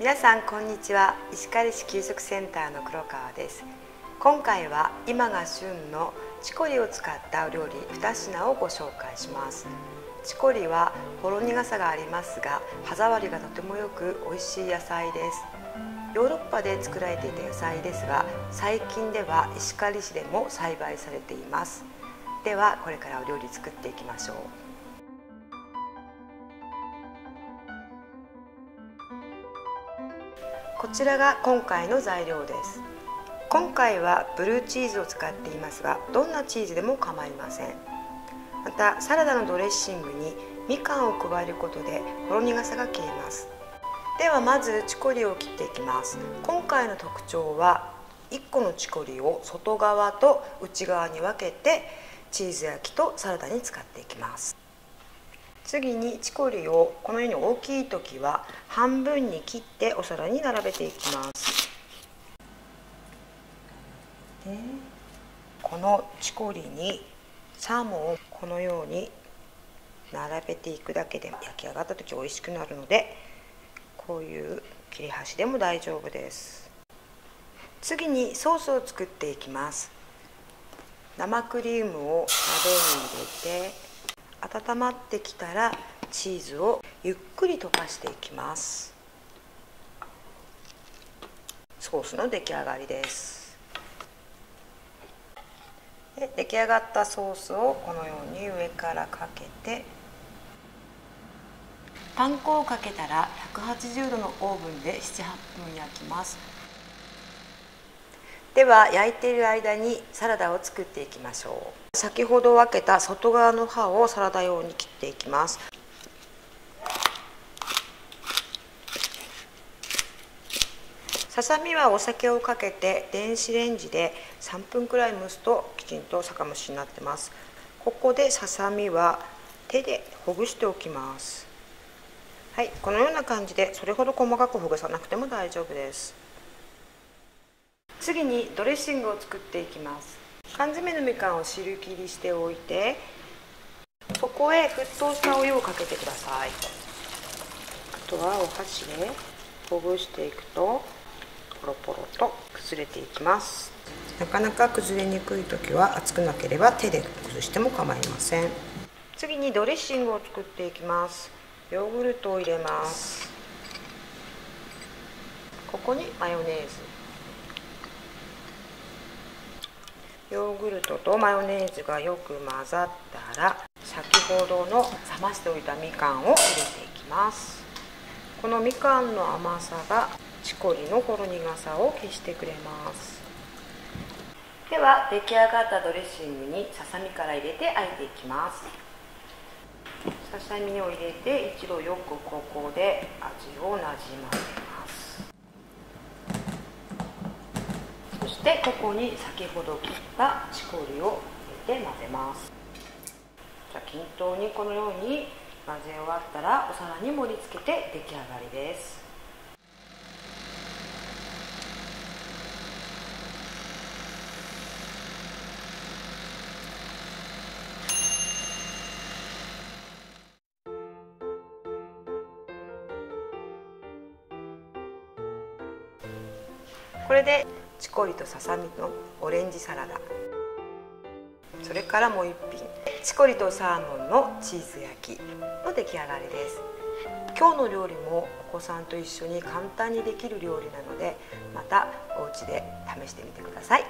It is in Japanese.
皆さんこんにちは。石狩市給食センターの黒川です。今回は今が旬のチコリを使ったお料理2品をご紹介します。チコリはほろ苦さがありますが歯触りがとてもよく美味しい野菜です。ヨーロッパで作られていた野菜ですが最近では石狩市でも栽培されています。ではこれからお料理作っていきましょう。こちらが今回の材料です。今回はブルーチーズを使っていますがどんなチーズでも構いません。またサラダのドレッシングにみかんを加えることでほろ苦さが消えます。ではまずチコリを切っていきます。今回の特徴は1個のチコリを外側と内側に分けてチーズ焼きとサラダに使っていきます。次にチコリをこのように大きい時は半分に切ってお皿に並べていきます。でこのチコリにサーモンをこのように並べていくだけで焼き上がった時美味しくなるのでこういう切り端でも大丈夫です。次にソースを作っていきます。生クリームを鍋に入れて温まってきたらチーズをゆっくり溶かしていきます。ソースの出来上がりです。で出来上がったソースをこのように上からかけてパン粉をかけたら180度のオーブンで78分焼きます。では焼いている間にサラダを作っていきましょう。先ほど分けた外側の葉をサラダ用に切っていきます。ささみはお酒をかけて電子レンジで3分くらい蒸すときちんと酒蒸しになってます。ここでささみは手でほぐしておきます。はいこのような感じでそれほど細かくほぐさなくても大丈夫です。次にドレッシングを作っていきます。缶詰のみかんを汁切りしておいてそこへ沸騰したお湯をかけてください。あとはお箸でほぐしていくとポロポロと崩れていきます。なかなか崩れにくい時は熱くなければ手で崩しても構いません。次にドレッシングを作っていきます。ヨーグルトを入れます。ここにマヨネーズ。ヨーグルトとマヨネーズがよく混ざったら先ほどの冷ましておいたみかんを入れていきます。このみかんの甘さがチコリのほろ苦さを消してくれます。では出来上がったドレッシングにささみから入れてあえていきます。ささみを入れて一度よくここで味をなじませますそしてここに先ほど切ったチコリを入れて混ぜます。じゃ均等にこのように混ぜ終わったらお皿に盛り付けて出来上がりです。これでチコリとささみのオレンジサラダ。それからもう一品。チコリとサーモンのチーズ焼きの出来上がりです。今日の料理もお子さんと一緒に簡単にできる料理なのでまたお家で試してみてください。